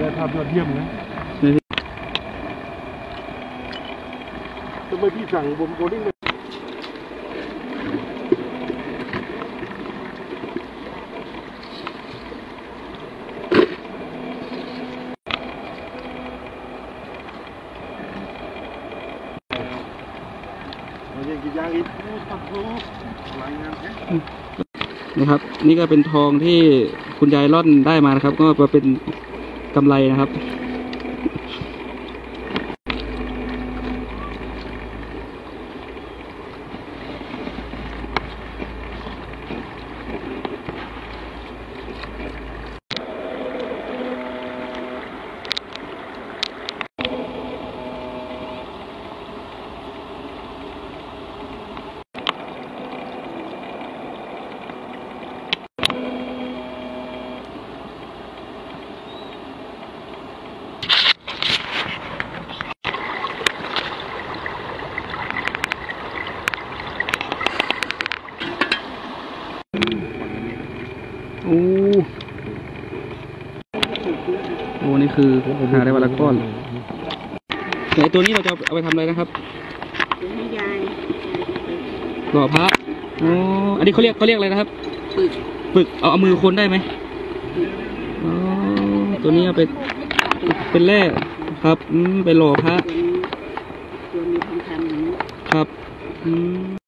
ได้ภาพยอดเยี่ยมนะนี่ทำไมพี่สั่งบนโบลิ่งเลยเรายังกี่ยางอีกโอ้ตัดโลรายงานแท้นะครับ นี่ก็เป็นทองที่คุณยายร่อนได้มานะครับ ก็มาเป็น กำไรนะครับ โอ้โอ้นี่คือหาได้วันละก้อนไอตัวนี้เราจะเอาไปทำอะไรนะครับถึงให้ยายหล่อพระอ๋ออันนี้เขาเรียกเขาเรียกอะไรนะครับฝึก ปึก เอาเอามือคนได้ไหมอ๋อ ตัวนี้เอาไปเป็นแร่ครับ อืมไปหล่อพระตัวนี้ตัวมีทองคำอย่างนี้ครับ อืม